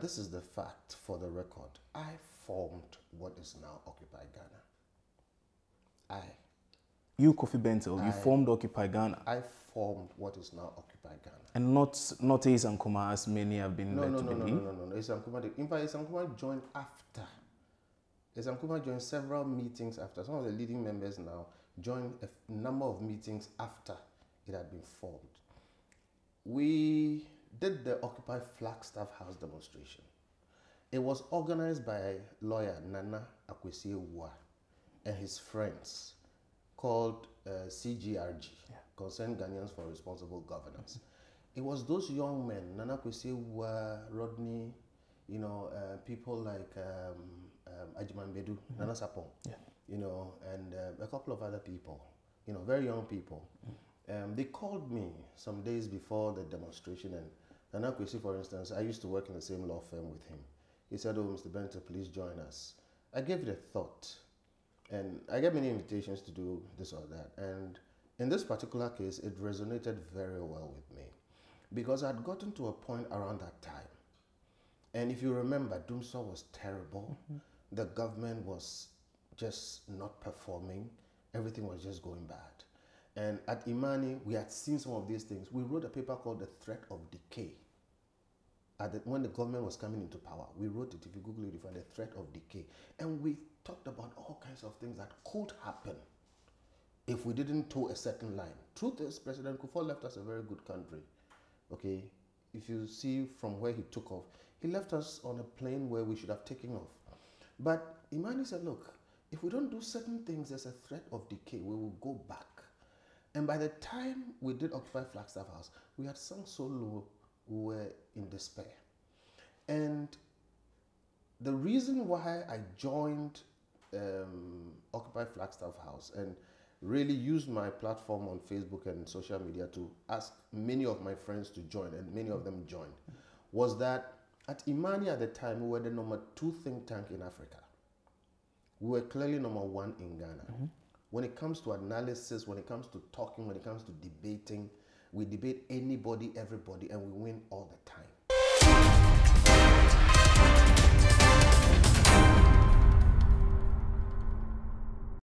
This is the fact for the record. I formed what is now Occupy Ghana. I. You, Kofi Bentil, you formed Occupy Ghana. I formed what is now Occupy Ghana. And not not Ace Ankomah, as many have been No, led no, to no, no, believe. no, no, no. Ace Ankomah, did- in fact, Ace Ankomah joined after. Ace Ankomah joined several meetings after. Some of the leading members now joined a number of meetings after it had been formed. We did the Occupy Flagstaff House demonstration. It was organized by lawyer Nana Akwesi Wa and his friends called uh, CGRG, Concerned Ghanaians for Responsible Governance. It was those young men, Nana Kwesi Wa, Rodney, you know, uh, people like um, um, Ajiman Bedu, Nana Sapong, Yeah. you know, and uh, a couple of other people, you know, very young people. Um, they called me some days before the demonstration, and Nana Kwesi, for instance, I used to work in the same law firm with him. He said, "Oh, Mr. Bentil, please join us." I gave it a thought, and I get many invitations to do this or that. And in this particular case, it resonated very well with me because I'd gotten to a point around that time. And if you remember, dumsor was terrible. The government was just not performing. Everything was just going bad. And at Imani, we had seen some of these things. We wrote a paper called The Threat of Decay. At the, when the government was coming into power, we wrote it. If you Google it, you find the threat of decay. And we talked about all kinds of things that could happen if we didn't toe a certain line. Truth is, President Kufuor left us a very good country. Okay, if you see from where he took off, he left us on a plane where we should have taken off. But Imani said, look, if we don't do certain things, there's a threat of decay. We will go back. And by the time we did Occupy Flagstaff House, we had sunk so low, we were in despair. And the reason why I joined um, Occupy Flagstaff House and really used my platform on Facebook and social media to ask many of my friends to join, and many of them joined, was that at Imani at the time, we were the number two think tank in Africa. We were clearly number one in Ghana. When it comes to analysis, when it comes to talking, when it comes to debating, we debate anybody, everybody, and we win all the time.